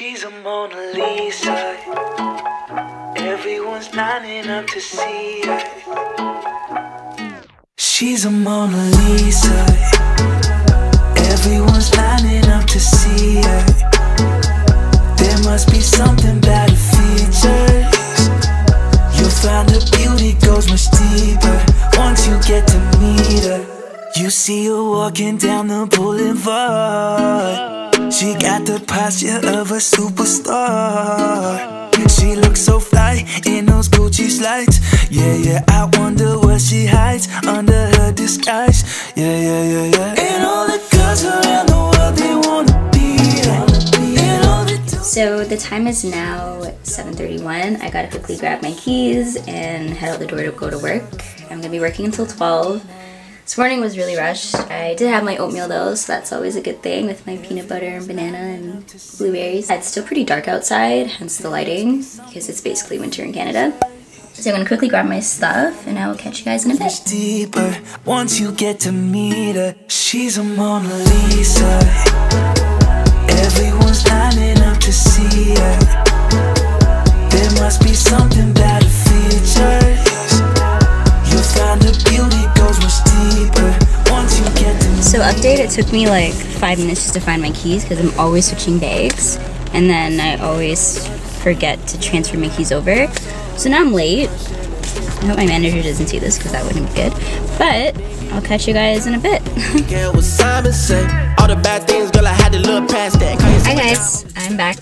She's a Mona Lisa. Everyone's lining up to see her. She's a Mona Lisa. Everyone's lining up to see her. There must be something about her features. You'll find her beauty goes much deeper once you get to meet her. You see her walking down the boulevard. She got the posture of a superstar. She looks so fly in those Gucci slides. Yeah, yeah, I wonder what she hides under her disguise. Yeah, yeah, yeah, yeah. And all the girls around the world, they wanna be her. And all the So the time is now 7.31. I gotta quickly grab my keys and head out the door to go to work. I'm gonna be working until 12. This morning was really rushed. I did have my oatmeal though, so that's always a good thing with my peanut butter and banana and blueberries. It's still pretty dark outside, hence the lighting, because it's basically winter in Canada. So I'm gonna quickly grab my stuff and I will catch you guys in a bit. deeper once you get to meet her. She's a Mona Lisa. Everyone's lining up to see her. Update, it took me like five minutes just to find my keys because I'm always switching bags and then I always forget to transfer my keys over. So now I'm late. I hope my manager doesn't see this because that wouldn't be good. But I'll catch you guys in a bit. Yeah, what Simon say. All the bad things, I had to look past that. Hi guys, I'm back.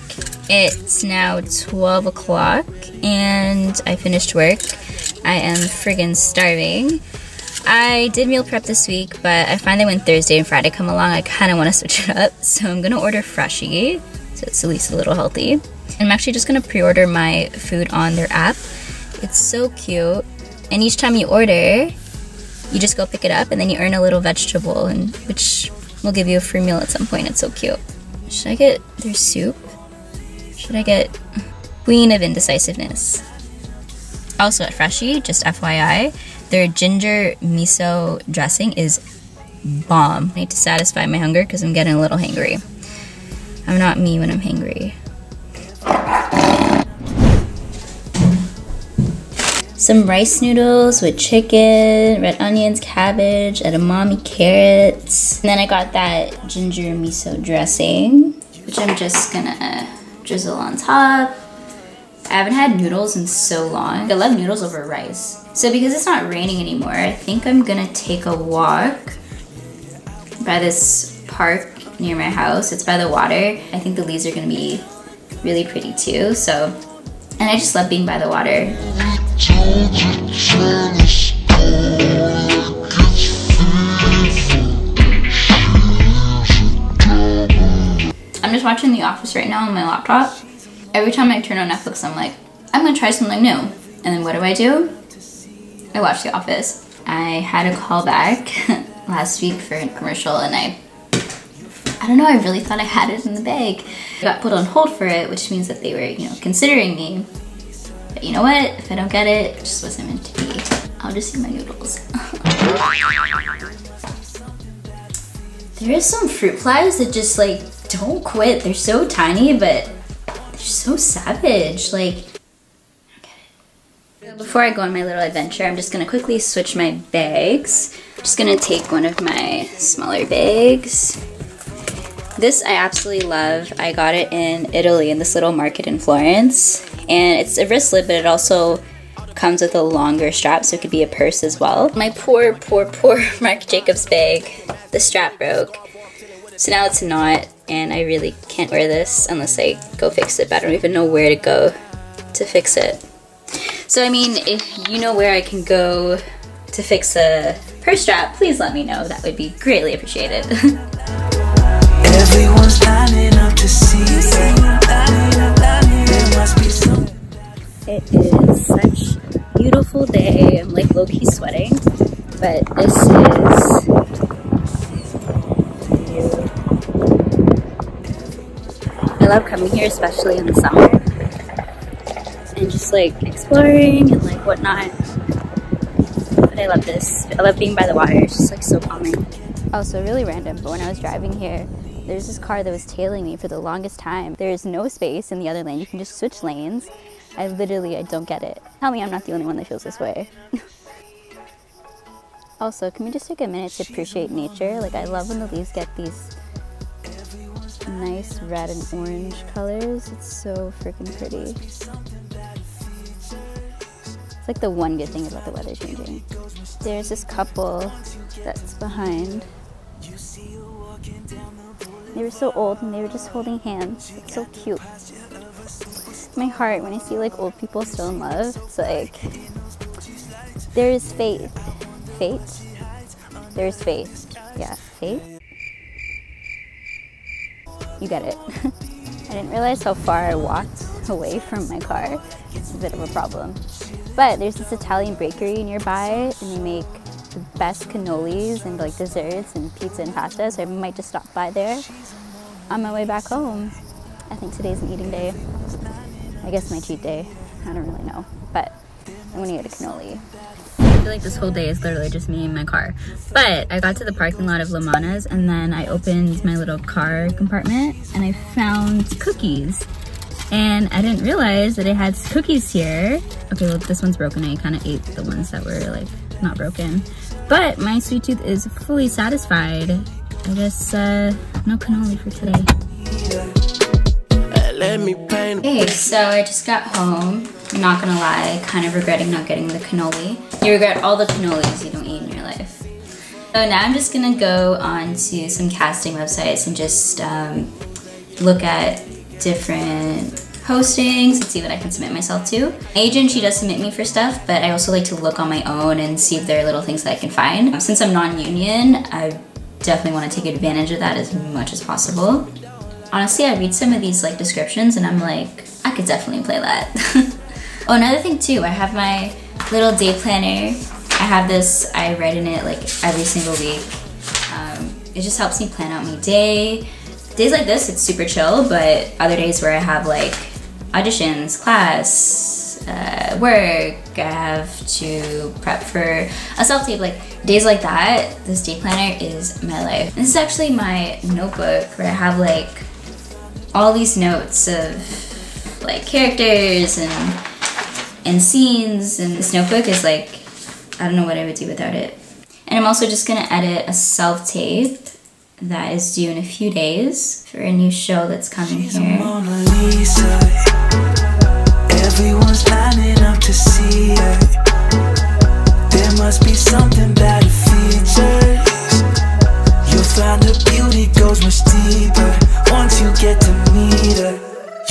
It's now 12 o'clock and I finished work. I am friggin' starving. I did meal prep this week, but I find that when Thursday and Friday come along, I kind of want to switch it up. So I'm gonna order Freshii, so it's at least a little healthy. I'm actually just gonna pre-order my food on their app. It's so cute, and each time you order, you just go pick it up, and then you earn a little vegetable, and which will give you a free meal at some point. It's so cute. Should I get their soup? Should I get Queen of Indecisiveness? Also at Freshii, just FYI, their ginger miso dressing is bomb. I need to satisfy my hunger because I'm getting a little hangry. I'm not me when I'm hangry. Some rice noodles with chicken, red onions, cabbage, edamame carrots. And then I got that ginger miso dressing, which I'm just gonna drizzle on top. I haven't had noodles in so long. I love noodles over rice. So because it's not raining anymore, I think I'm gonna take a walk by this park near my house. It's by the water. I think the leaves are gonna be really pretty too. So, and I just love being by the water. I'm just watching The Office right now on my laptop. Every time I turn on Netflix, I'm like, I'm gonna try something new. And then what do I do? I watch The Office. I had a call back last week for a commercial and I I don't know, I really thought I had it in the bag. I got put on hold for it, which means that they were, you know, considering me. But you know what? If I don't get it, it just wasn't meant to be. I'll just eat my noodles. there is some fruit flies that just like don't quit. They're so tiny, but so savage. Like. Before I go on my little adventure, I'm just gonna quickly switch my bags. I'm just gonna take one of my smaller bags. This I absolutely love. I got it in Italy in this little market in Florence. And it's a wristlet, but it also comes with a longer strap, so it could be a purse as well. My poor, poor, poor Marc Jacobs bag. The strap broke. So now it's not, and I really can't wear this unless I go fix it, but I don't even know where to go to fix it. So I mean, if you know where I can go to fix a purse strap, please let me know. That would be greatly appreciated. Everyone's lining up to see her. There must be something. It is such a beautiful day. I'm like low-key sweating, but this is love coming here, especially in the summer, and just like exploring and like whatnot. But I love this. I love being by the water. It's just like so calming. Also, really random, but when I was driving here, There's this car that was tailing me for the longest time. There's no space in the other lane. You can just switch lanes. I literally, I don't get it. Tell me I'm not the only one that feels this way. also, can we just take a minute to appreciate nature? Like, I love when the leaves get these nice red and orange colors. It's so freaking pretty. It's like the one good thing about the weather changing. There's this couple that's behind. They were so old and they were just holding hands. It's so cute. My heart when I see like old people still in love, it's like there is faith. Faith? There's faith. Yeah, faith. You get it. I didn't realize how far I walked away from my car. It's a bit of a problem. But there's this Italian bakery nearby and they make the best cannolis and like desserts and pizza and pasta, so I might just stop by there on my way back home. I think today's an eating day. I guess my cheat day. I don't really know, but I'm gonna get a cannoli. Feel like this whole day is literally just me in my car. But I got to the parking lot of Lamanas and then I opened my little car compartment and I found cookies. And I didn't realize that it had cookies here. Okay, well this one's broken. I kind of ate the ones that were like not broken. But my sweet tooth is fully satisfied. I guess uh, no cannoli for today. Hey, so I just got home. I'm not gonna lie, kind of regretting not getting the cannoli. You regret all the cannolis you don't eat in your life. So now I'm just gonna go on to some casting websites and just um, look at different postings and see what I can submit myself to. agent, she does submit me for stuff, but I also like to look on my own and see if there are little things that I can find. Since I'm non-union, I definitely want to take advantage of that as much as possible. Honestly, I read some of these like descriptions and I'm like, I could definitely play that. oh, another thing too, I have my little day planner. I have this, I write in it like every single week. Um, it just helps me plan out my day. Days like this, it's super chill, but other days where I have like auditions, class, uh, work, I have to prep for a self-tape, like days like that, this day planner is my life. This is actually my notebook where I have like all these notes of like characters and and scenes and this notebook is like, I don't know what I would do without it. And I'm also just gonna edit a self-tape that is due in a few days for a new show that's coming here. Everyone's lining up to see her. There must be something about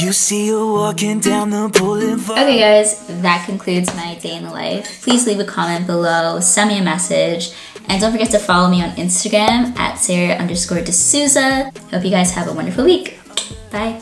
You see her walking down the boulevard. Okay, guys, that concludes my day in the life. Please leave a comment below, send me a message, and don't forget to follow me on Instagram at Sarah underscore DeSouza. Hope you guys have a wonderful week. Bye.